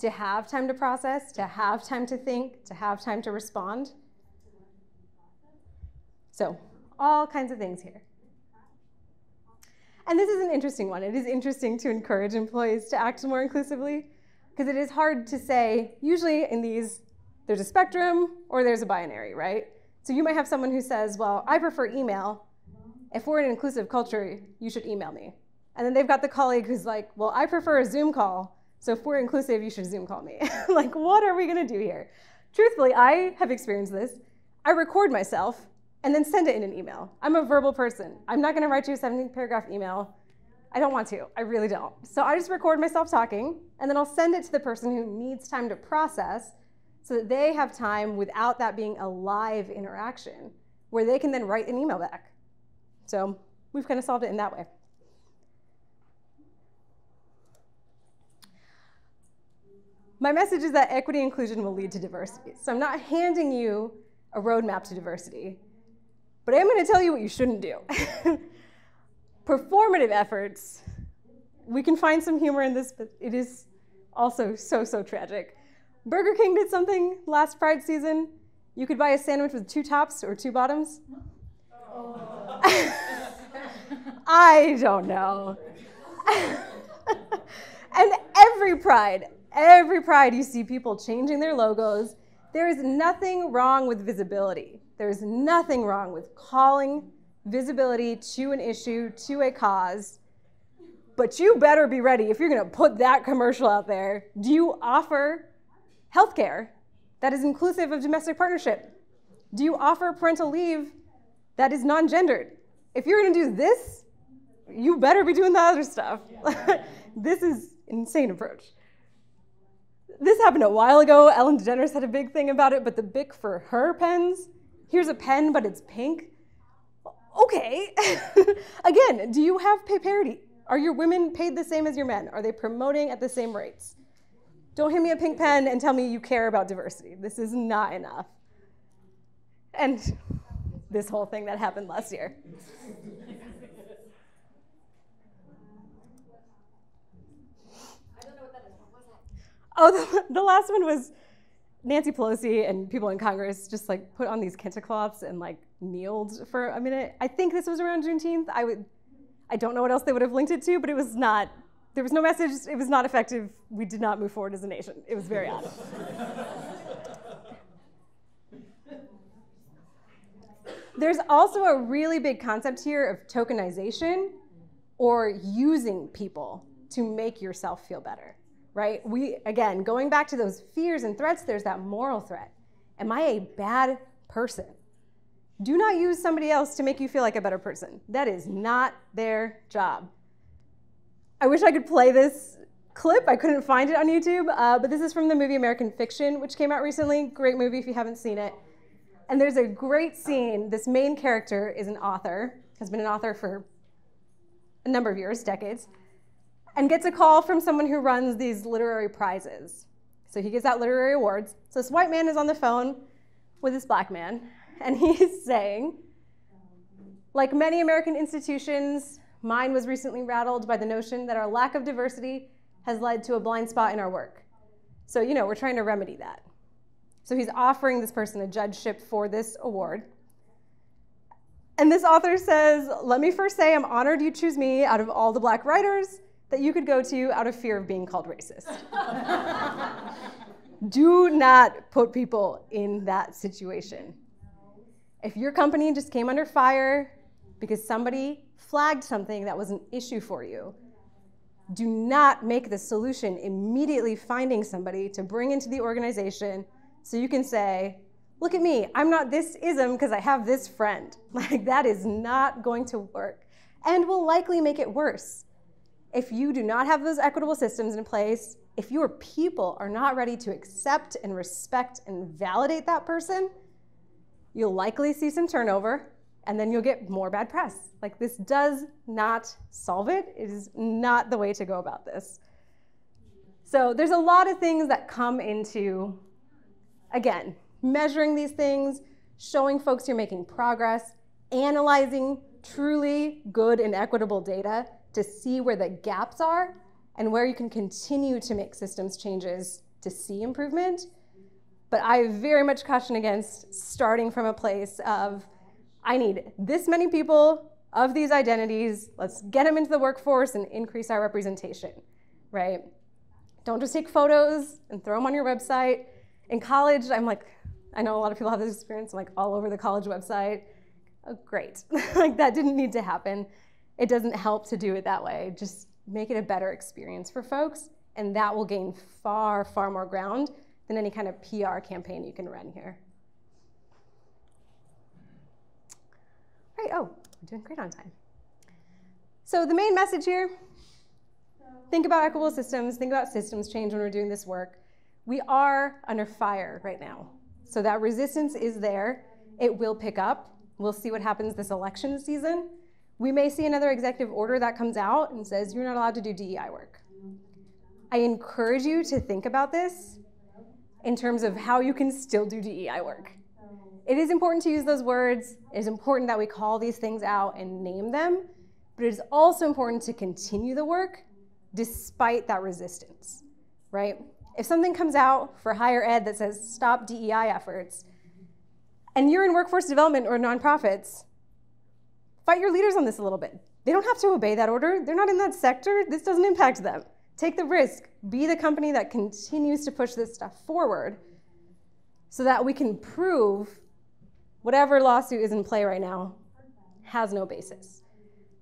to have time to process, to have time to think, to have time to respond? So, all kinds of things here. And this is an interesting one. It is interesting to encourage employees to act more inclusively because it is hard to say, usually in these, there's a spectrum or there's a binary, right? So you might have someone who says, well, I prefer email. If we're in an inclusive culture, you should email me. And then they've got the colleague who's like, well, I prefer a Zoom call. So if we're inclusive, you should Zoom call me. like, what are we gonna do here? Truthfully, I have experienced this. I record myself and then send it in an email. I'm a verbal person. I'm not gonna write you a 17 paragraph email. I don't want to, I really don't. So I just record myself talking, and then I'll send it to the person who needs time to process so that they have time without that being a live interaction where they can then write an email back. So we've kind of solved it in that way. My message is that equity inclusion will lead to diversity. So I'm not handing you a roadmap to diversity. But I am going to tell you what you shouldn't do. Performative efforts, we can find some humor in this, but it is also so, so tragic. Burger King did something last Pride season. You could buy a sandwich with two tops or two bottoms. Oh. I don't know. and every Pride, every Pride, you see people changing their logos. There is nothing wrong with visibility. There's nothing wrong with calling visibility to an issue, to a cause, but you better be ready if you're going to put that commercial out there. Do you offer healthcare that is inclusive of domestic partnership? Do you offer parental leave that is non gendered? If you're going to do this, you better be doing the other stuff. this is insane approach. This happened a while ago. Ellen DeGeneres had a big thing about it, but the Bic for her pens Here's a pen, but it's pink. Okay. Again, do you have pay parity? Are your women paid the same as your men? Are they promoting at the same rates? Don't hand me a pink pen and tell me you care about diversity. This is not enough. And this whole thing that happened last year. Oh, the, the last one was Nancy Pelosi and people in Congress just like put on these cloths and like kneeled for a minute. I think this was around Juneteenth. I would, I don't know what else they would have linked it to, but it was not. There was no message. It was not effective. We did not move forward as a nation. It was very odd. There's also a really big concept here of tokenization or using people to make yourself feel better right? We, again, going back to those fears and threats, there's that moral threat. Am I a bad person? Do not use somebody else to make you feel like a better person. That is not their job. I wish I could play this clip. I couldn't find it on YouTube, uh, but this is from the movie American Fiction, which came out recently. Great movie if you haven't seen it. And there's a great scene. This main character is an author, has been an author for a number of years, decades and gets a call from someone who runs these literary prizes. So he gives out literary awards. So this white man is on the phone with this black man, and he's saying, like many American institutions, Mine was recently rattled by the notion that our lack of diversity has led to a blind spot in our work. So, you know, we're trying to remedy that. So he's offering this person a judgeship for this award. And this author says, Let me first say I'm honored you choose me out of all the black writers that you could go to out of fear of being called racist. Do not put people in that situation. If your company just came under fire because somebody flagged something that was an issue for you, do not make the solution immediately finding somebody to bring into the organization so you can say, look at me, I'm not this ism because I have this friend. Like, that is not going to work and will likely make it worse. If you do not have those equitable systems in place, if your people are not ready to accept and respect and validate that person, you'll likely see some turnover and then you'll get more bad press. Like, this does not solve it. It is not the way to go about this. So, there's a lot of things that come into, again, measuring these things, showing folks you're making progress, analyzing truly good and equitable data to see where the gaps are and where you can continue to make systems changes to see improvement. But I very much caution against starting from a place of, I need this many people of these identities, let's get them into the workforce and increase our representation, right? Don't just take photos and throw them on your website. In college, I'm like, I know a lot of people have this experience, I'm like all over the college website. Oh, great. like that didn't need to happen. It doesn't help to do it that way. Just make it a better experience for folks, and that will gain far, far more ground than any kind of PR campaign you can run here. Right, oh, I'm doing great on time. So the main message here, think about equitable systems, think about systems change when we're doing this work. We are under fire right now. So that resistance is there. It will pick up. We'll see what happens this election season. We may see another executive order that comes out and says you're not allowed to do DEI work. I encourage you to think about this in terms of how you can still do DEI work. It is important to use those words. It is important that we call these things out and name them, but it is also important to continue the work despite that resistance, right? If something comes out for higher ed that says stop DEI efforts, and you're in workforce development or nonprofits, fight your leaders on this a little bit. They don't have to obey that order. They're not in that sector. This doesn't impact them. Take the risk. Be the company that continues to push this stuff forward so that we can prove whatever lawsuit is in play right now has no basis,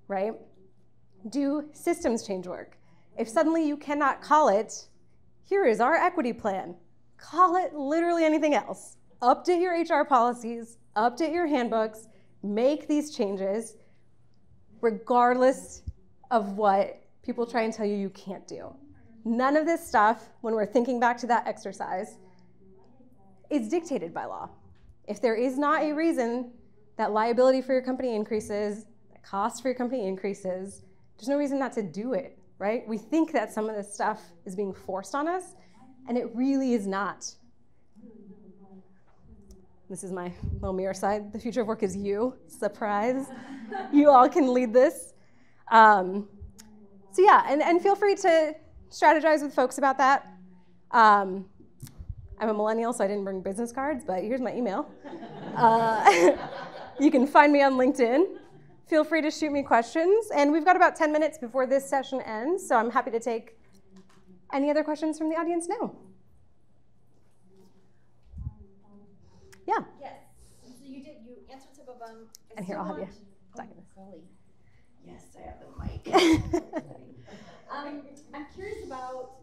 right? Do systems change work? If suddenly you cannot call it, here is our equity plan. Call it literally anything else. Update your HR policies, update your handbooks, make these changes regardless of what people try and tell you you can't do. None of this stuff, when we're thinking back to that exercise, is dictated by law. If there is not a reason that liability for your company increases, that cost for your company increases, there's no reason not to do it, right? We think that some of this stuff is being forced on us, and it really is not. This is my little mirror side. The future of work is you. Surprise. you all can lead this. Um, so, yeah, and, and feel free to strategize with folks about that. Um, I'm a millennial, so I didn't bring business cards, but here's my email. Uh, you can find me on LinkedIn. Feel free to shoot me questions. And we've got about 10 minutes before this session ends, so I'm happy to take any other questions from the audience now. Yeah. Yes. So you did, of them. I And here, I'll have you. Oh, golly. Yes, I have the mic. Um, I'm curious about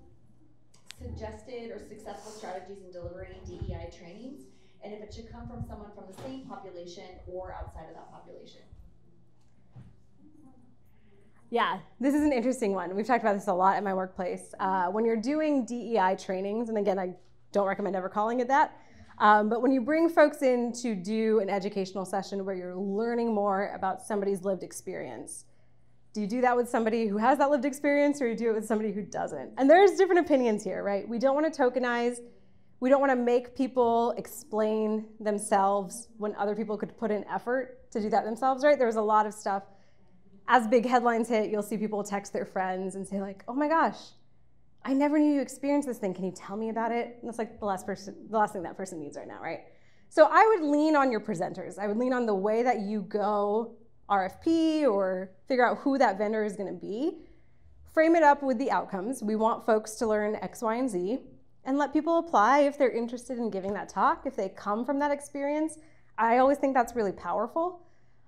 suggested or successful strategies in delivering DEI trainings, and if it should come from someone from the same population or outside of that population. Yeah, this is an interesting one. We've talked about this a lot at my workplace. Uh, when you're doing DEI trainings, and again, I don't recommend ever calling it that, um, but when you bring folks in to do an educational session where you're learning more about somebody's lived experience, do you do that with somebody who has that lived experience or do you do it with somebody who doesn't? And there's different opinions here, right? We don't want to tokenize. We don't want to make people explain themselves when other people could put in effort to do that themselves, right? There's a lot of stuff as big headlines hit, you'll see people text their friends and say like, "Oh my gosh, I never knew you experienced this thing. Can you tell me about it?" And that's like the last person, the last thing that person needs right now, right? So I would lean on your presenters. I would lean on the way that you go RFP or figure out who that vendor is going to be. Frame it up with the outcomes. We want folks to learn X, Y, and Z, and let people apply if they're interested in giving that talk. If they come from that experience, I always think that's really powerful.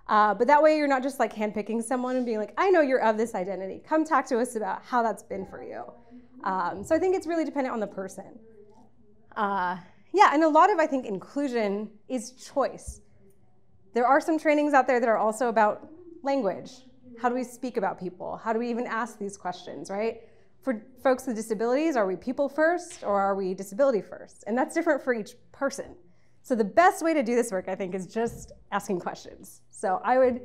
Uh, but that way, you're not just like handpicking someone and being like, I know you're of this identity. Come talk to us about how that's been for you. Um, so I think it's really dependent on the person. Uh, yeah, and a lot of, I think, inclusion is choice. There are some trainings out there that are also about language. How do we speak about people? How do we even ask these questions, right? For folks with disabilities, are we people first or are we disability first? And that's different for each person. So the best way to do this work, I think, is just asking questions. So I would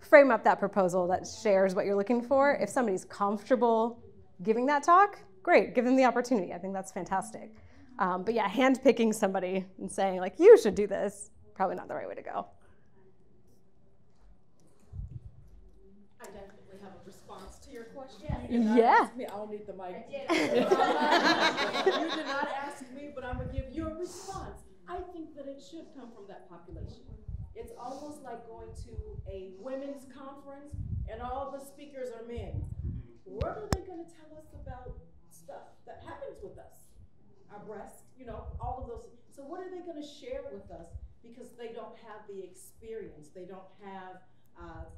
frame up that proposal that shares what you're looking for. If somebody's comfortable giving that talk, great, give them the opportunity. I think that's fantastic. Um, but yeah, handpicking somebody and saying, like, you should do this, probably not the right way to go. I definitely have a response to your question. Yeah. Me, I don't need the mic. you did not ask me, but I'm gonna give you a response. I think that it should come from that population. It's almost like going to a women's conference and all the speakers are men. What are they gonna tell us about stuff that happens with us? Our breasts, you know, all of those. So what are they gonna share with us? Because they don't have the experience. They don't have, uh,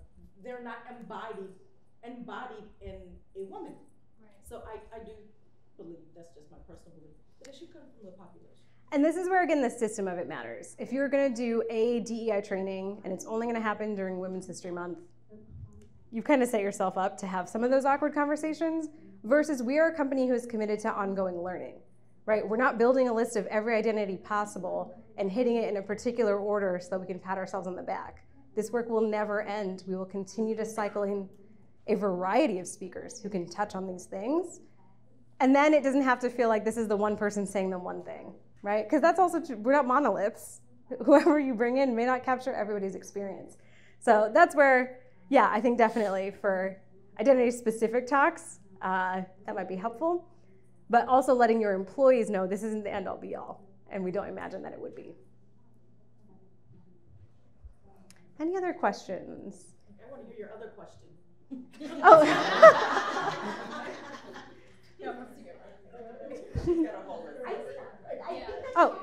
they're not embodied, embodied in a woman. Right. So I, I do believe, that's just my personal belief, that it should come from the population. And this is where, again, the system of it matters. If you're going to do a DEI training and it's only going to happen during Women's History Month, you've kind of set yourself up to have some of those awkward conversations versus we are a company who is committed to ongoing learning, right? We're not building a list of every identity possible and hitting it in a particular order so that we can pat ourselves on the back. This work will never end. We will continue to cycle in a variety of speakers who can touch on these things. And then it doesn't have to feel like this is the one person saying the one thing right? Because that's also true. We're not monoliths. Whoever you bring in may not capture everybody's experience. So that's where, yeah, I think definitely for identity specific talks, uh, that might be helpful. But also letting your employees know this isn't the end all be all, and we don't imagine that it would be. Any other questions? I want to hear your other question. Oh. Yeah, let's see it. Gotta hold it. Yeah. Oh.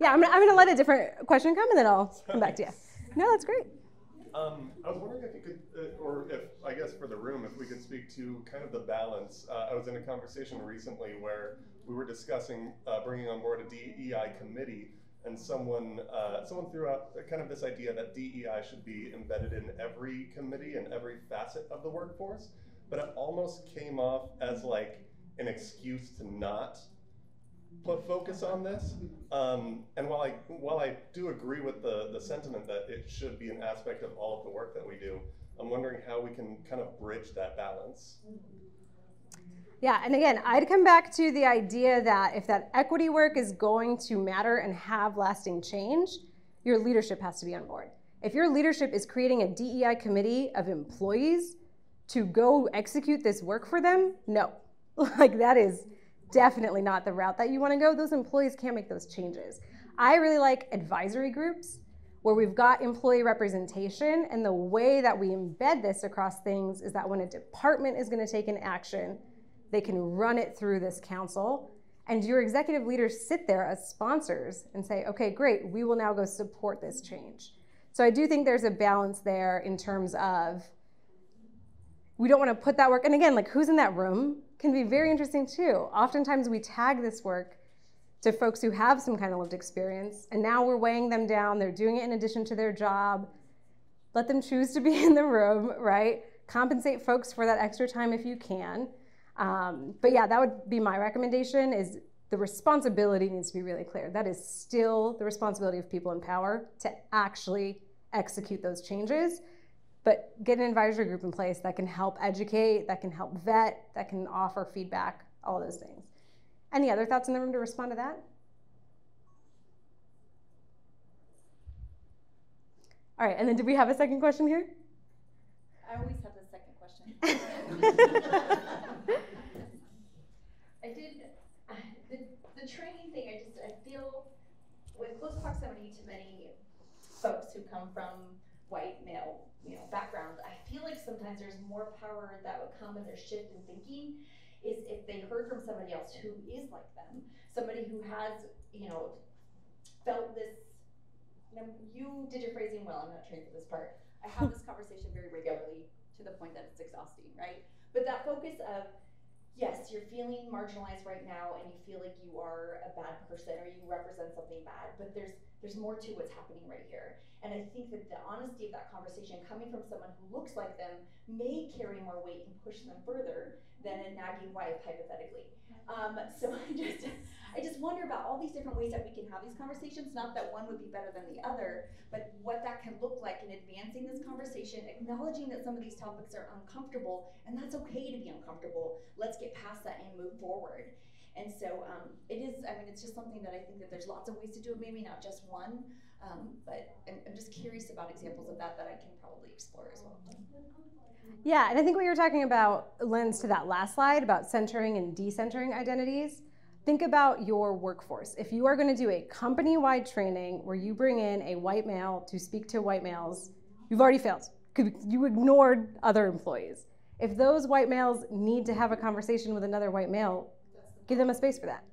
Yeah, I'm gonna, I'm gonna let a different question come and then I'll come back to you. No, that's great. Um, I was wondering if you could, uh, or if, I guess for the room, if we could speak to kind of the balance. Uh, I was in a conversation recently where we were discussing uh, bringing on board a DEI committee, and someone, uh, someone threw out kind of this idea that DEI should be embedded in every committee and every facet of the workforce, but it almost came off as like an excuse to not focus on this. Um, and while I while I do agree with the the sentiment that it should be an aspect of all of the work that we do, I'm wondering how we can kind of bridge that balance. Yeah, and again, I'd come back to the idea that if that equity work is going to matter and have lasting change, your leadership has to be on board. If your leadership is creating a DEI committee of employees to go execute this work for them, no. like that is definitely not the route that you want to go. Those employees can't make those changes. I really like advisory groups where we've got employee representation, and the way that we embed this across things is that when a department is going to take an action, they can run it through this council. And your executive leaders sit there as sponsors and say, okay, great, we will now go support this change. So I do think there's a balance there in terms of we don't want to put that work, and again, like who's in that room can be very interesting too. Oftentimes we tag this work to folks who have some kind of lived experience, and now we're weighing them down. They're doing it in addition to their job. Let them choose to be in the room, right? Compensate folks for that extra time if you can. Um, but yeah, that would be my recommendation is the responsibility needs to be really clear. That is still the responsibility of people in power to actually execute those changes. But get an advisory group in place that can help educate, that can help vet, that can offer feedback, all those things. Any other thoughts in the room to respond to that? All right, and then did we have a second question here? I always have a second question. I did the, the training thing. I just I feel with close proximity to many folks who come from white male you know backgrounds. I feel like sometimes there's more power that would come in their shift in thinking is if they heard from somebody else who is like them, somebody who has you know felt this. You, know, you did your phrasing well. I'm not trained for this part. I have this conversation very regularly to the point that it's exhausting, right? But that focus of yes, you're feeling marginalized right now and you feel like you are a bad person or you represent something bad, but there's there's more to what's happening right here. And I think that the honesty of that conversation coming from someone who looks like them may carry more weight and push them further than a nagging wife, hypothetically. Um, so I just I just wonder about all these different ways that we can have these conversations. Not that one would be better than the other, but what that can look like in advancing this conversation, acknowledging that some of these topics are uncomfortable, and that's okay to be uncomfortable. Let's get past that and move forward. And so um, it is, I mean, it's just something that I think that there's lots of ways to do it, maybe not just one, um, but I'm, I'm just curious about examples of that that I can probably explore as well. Yeah, and I think what you were talking about lends to that last slide about centering and decentering identities. Think about your workforce. If you are going to do a company wide training where you bring in a white male to speak to white males, you've already failed. You ignored other employees. If those white males need to have a conversation with another white male, give them a space for that,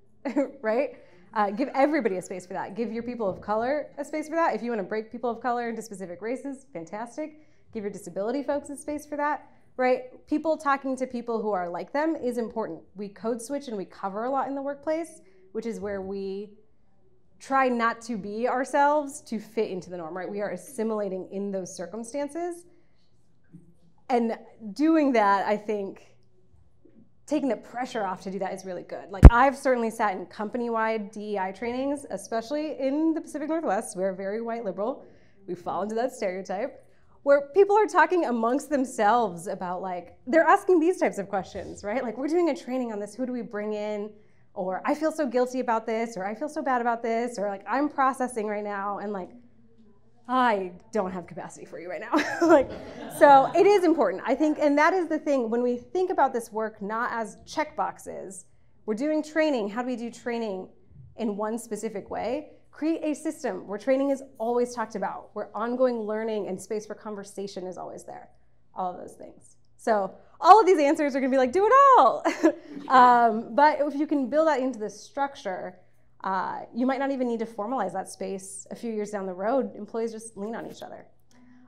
right? Uh, give everybody a space for that. Give your people of color a space for that. If you want to break people of color into specific races, fantastic. Give your disability folks a space for that, right? People talking to people who are like them is important. We code switch and we cover a lot in the workplace, which is where we try not to be ourselves to fit into the norm, right? We are assimilating in those circumstances. And doing that, I think, taking the pressure off to do that is really good. Like I've certainly sat in company-wide DEI trainings, especially in the Pacific Northwest. We're very white liberal. We fall into that stereotype where people are talking amongst themselves about like they're asking these types of questions, right? Like we're doing a training on this, who do we bring in? Or I feel so guilty about this, or I feel so bad about this, or like I'm processing right now and like I don't have capacity for you right now. like, so it is important, I think, and that is the thing. When we think about this work not as check boxes, we're doing training. How do we do training in one specific way? Create a system where training is always talked about, where ongoing learning and space for conversation is always there. All of those things. So all of these answers are going to be like, do it all. um, but if you can build that into the structure, uh, you might not even need to formalize that space a few years down the road. Employees just lean on each other.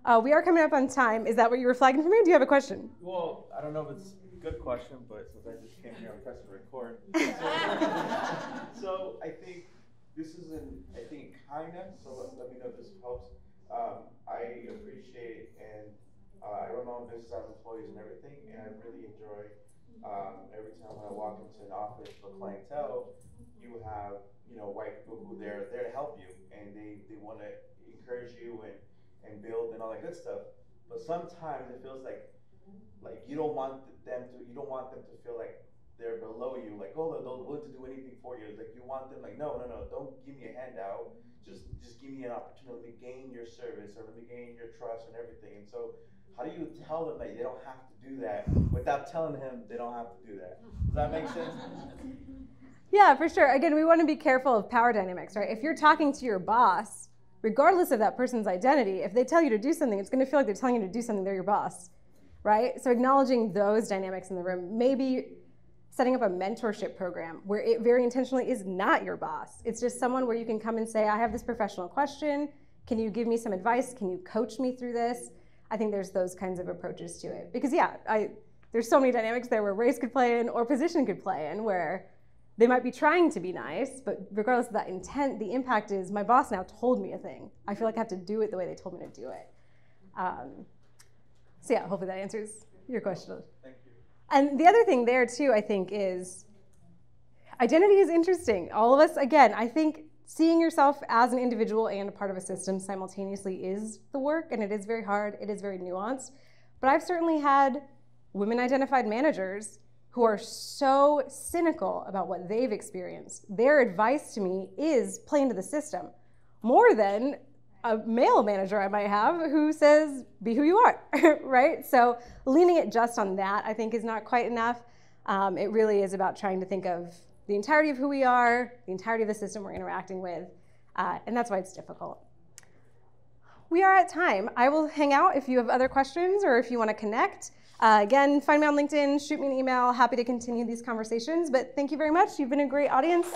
Uh, we are coming up on time. Is that what you were flagging for me? do you have a question? Well, I don't know if it's a good question, but since I just came here, I'm pressing record. so I think this is an, I think, kind of, So let, me know if this helps. Um, I appreciate and uh, I run my own business as employees and everything, and I really enjoy um, every time when I walk into an office for clientele, you have you know, white people who they're there to help you and they, they want to encourage you and, and build and all that good stuff. But sometimes it feels like like you don't want them to you don't want them to feel like they're below you, like oh they're willing to do anything for you. Like you want them like no no no don't give me a handout. Just just give me an opportunity. Me gain your service or let me gain your trust and everything. And so how do you tell them that they don't have to do that without telling him they don't have to do that? Does that make sense? Yeah, for sure. Again, we want to be careful of power dynamics, right? If you're talking to your boss, regardless of that person's identity, if they tell you to do something, it's going to feel like they're telling you to do something, they're your boss, right? So acknowledging those dynamics in the room, maybe setting up a mentorship program where it very intentionally is not your boss. It's just someone where you can come and say, I have this professional question. Can you give me some advice? Can you coach me through this? I think there's those kinds of approaches to it. Because yeah, I, there's so many dynamics there where race could play in or position could play in where they might be trying to be nice, but regardless of that intent, the impact is my boss now told me a thing. I feel like I have to do it the way they told me to do it. Um, so yeah, hopefully that answers your question. Thank you. And the other thing there too, I think, is identity is interesting. All of us, again, I think seeing yourself as an individual and a part of a system simultaneously is the work, and it is very hard. It is very nuanced. But I've certainly had women identified managers who are so cynical about what they've experienced. Their advice to me is play into the system more than a male manager I might have who says, be who you are, right? So leaning it just on that, I think, is not quite enough. Um, it really is about trying to think of the entirety of who we are, the entirety of the system we're interacting with, uh, and that's why it's difficult. We are at time. I will hang out if you have other questions or if you want to connect. Uh, again, find me on LinkedIn, shoot me an email. Happy to continue these conversations. But thank you very much. You've been a great audience.